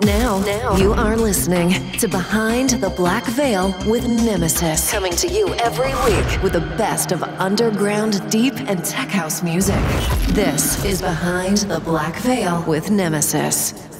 Now, now, you are listening to Behind the Black Veil with Nemesis, coming to you every week with the best of underground, deep, and tech house music. This is Behind the Black Veil with Nemesis.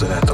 to that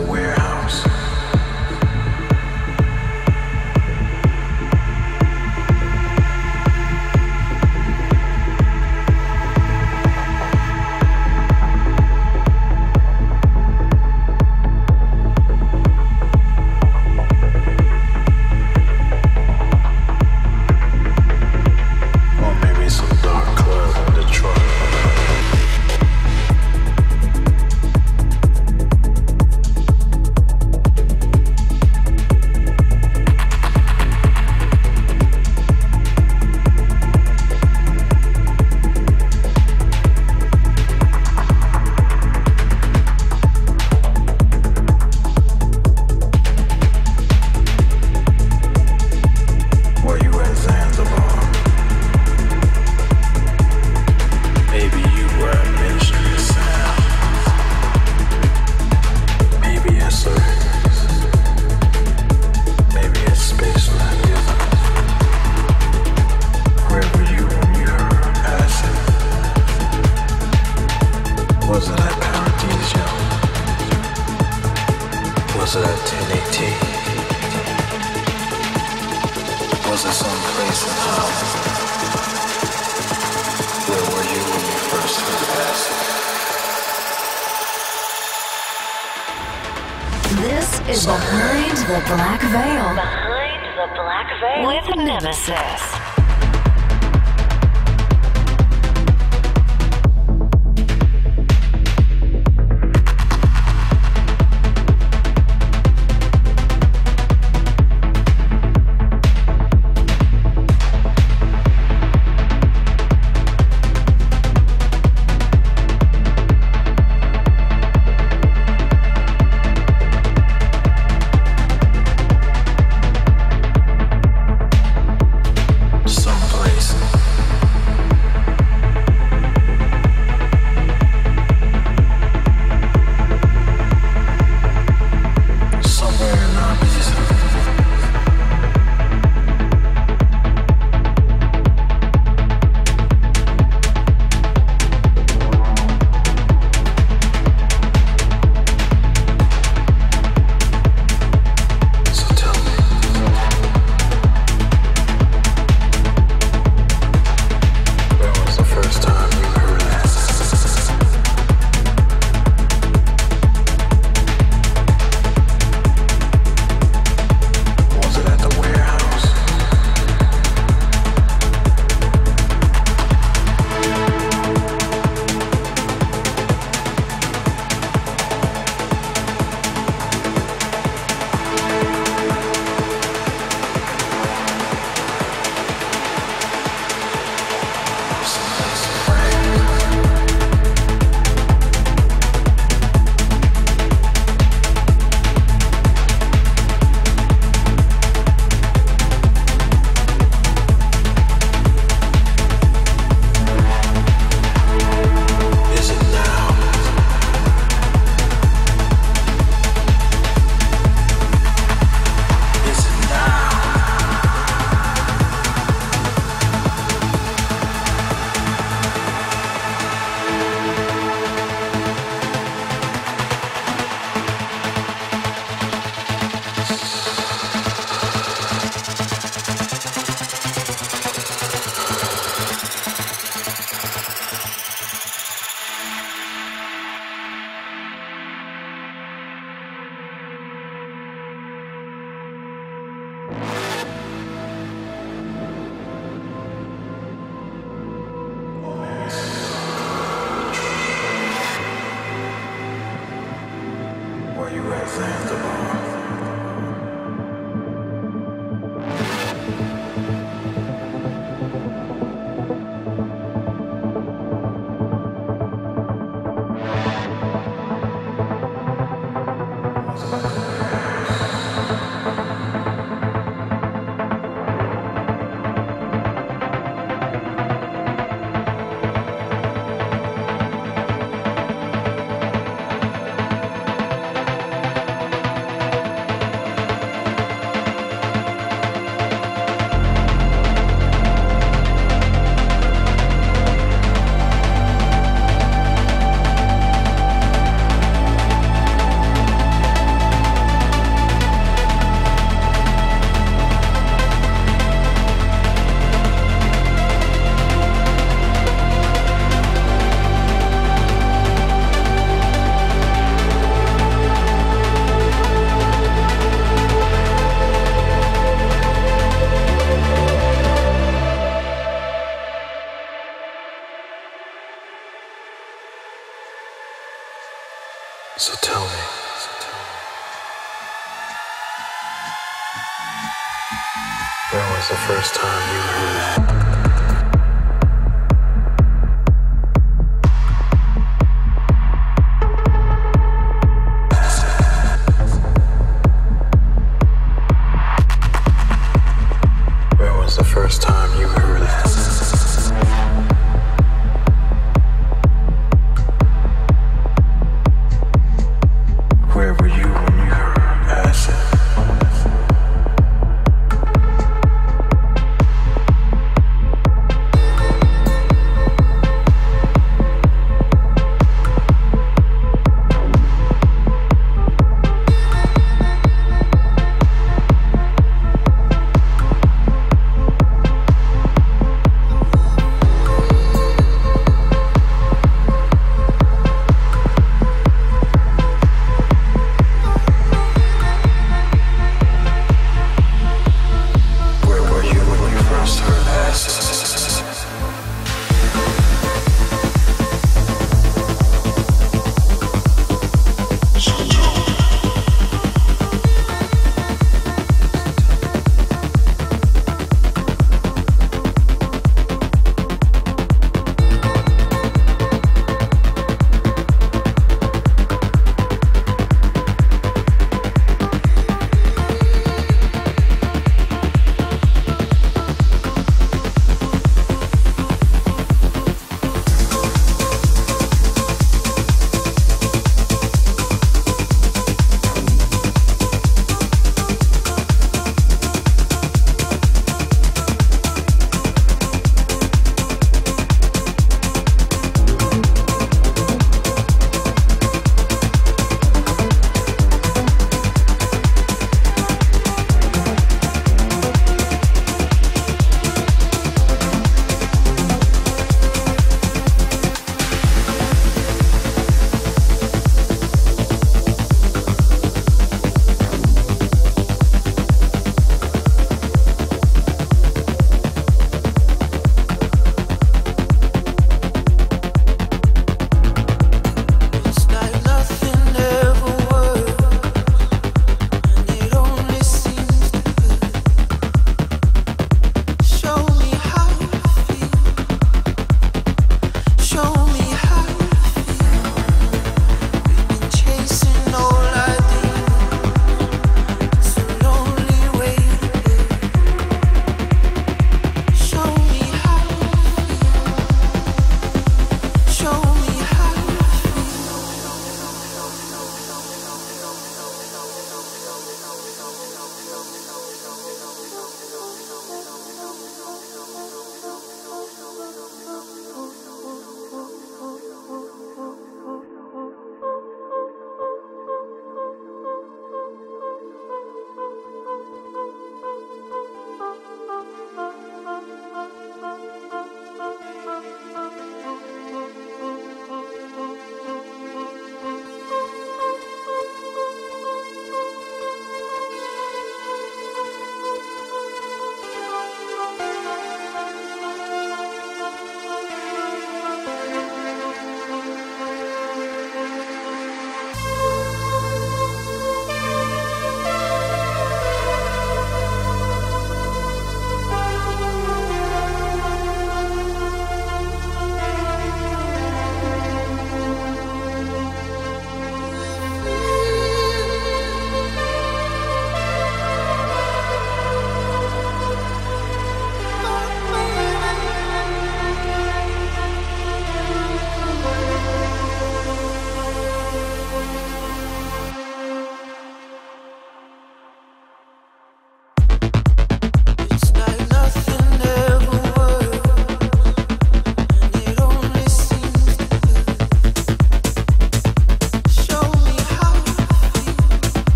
was the first time you heard.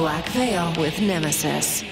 Black Veil with Nemesis.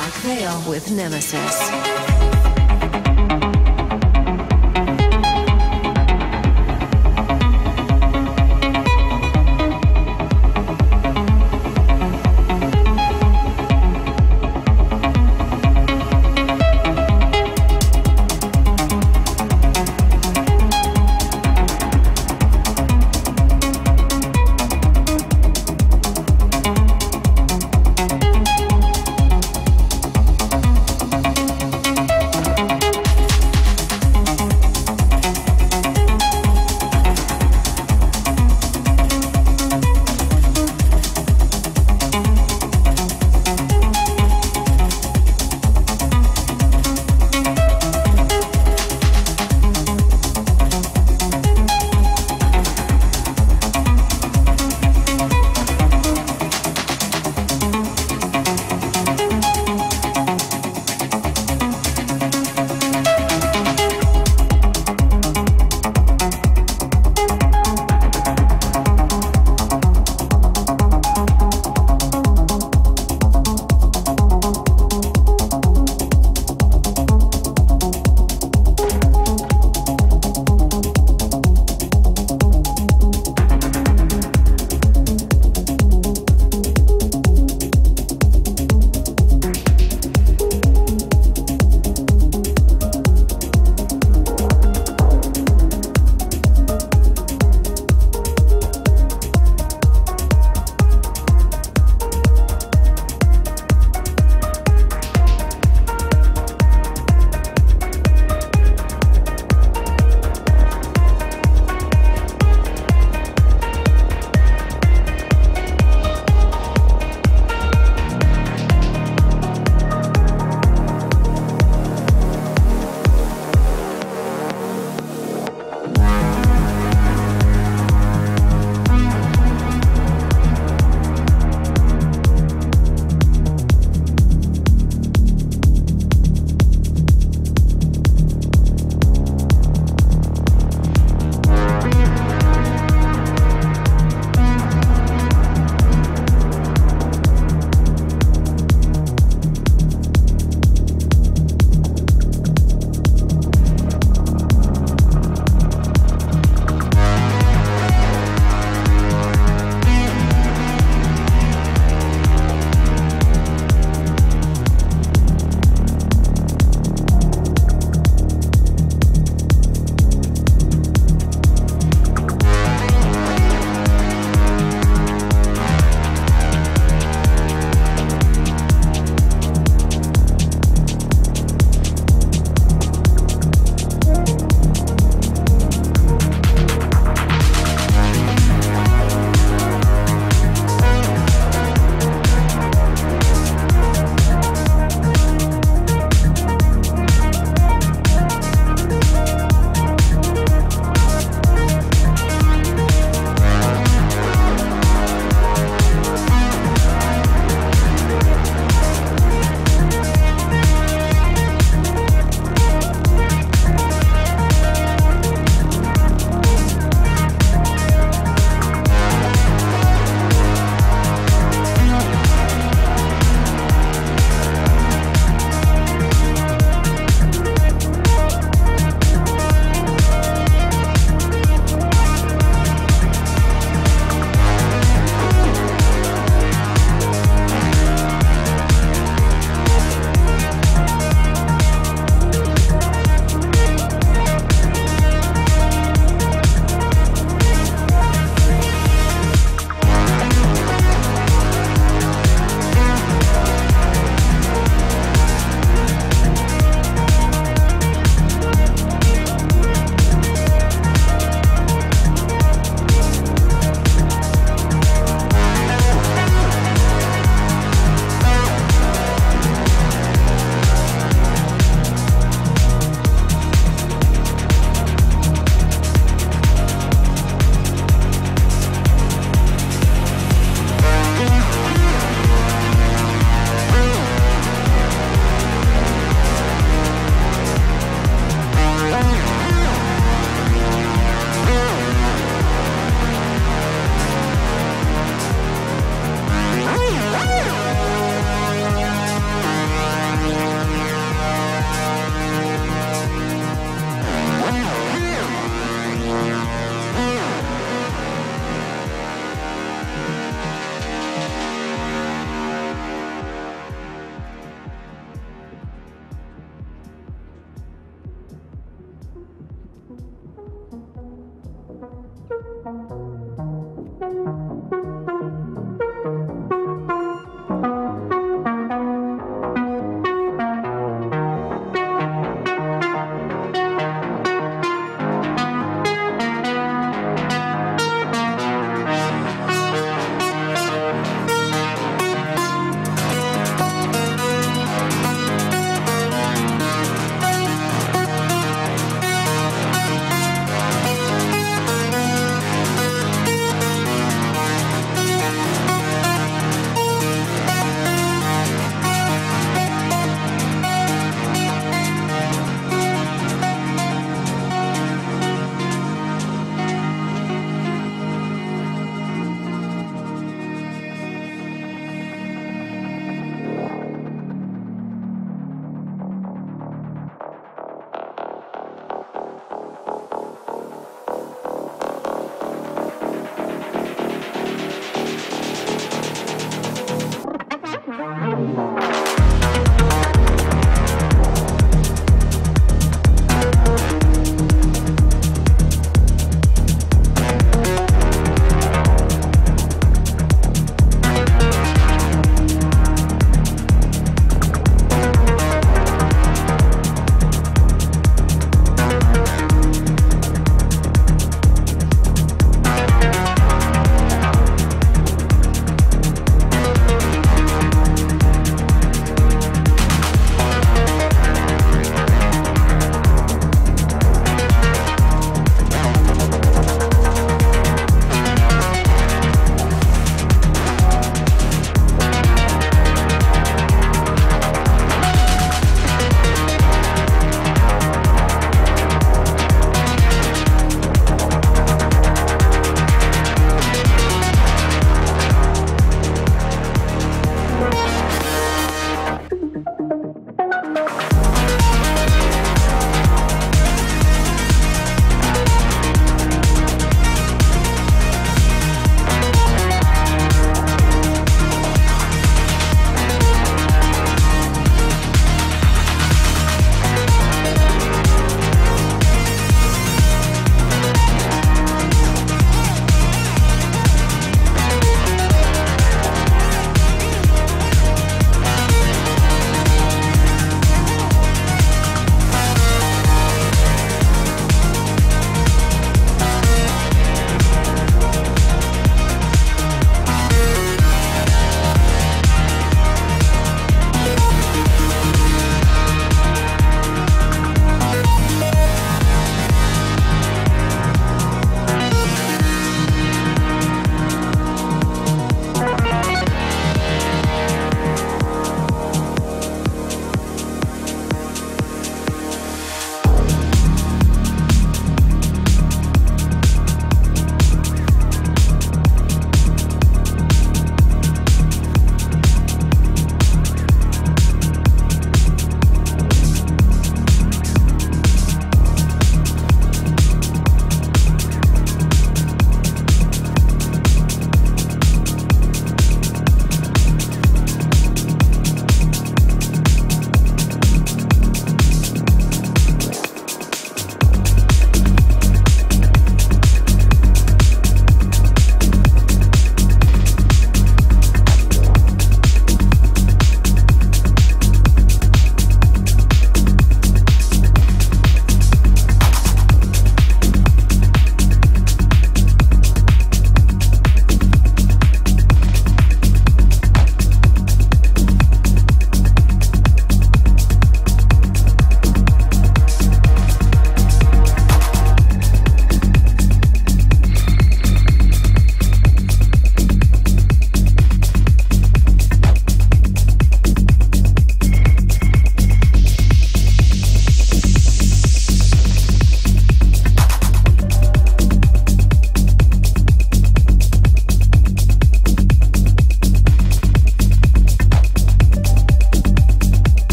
Black Veil with Nemesis.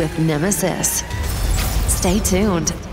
With Nemesis. Stay tuned.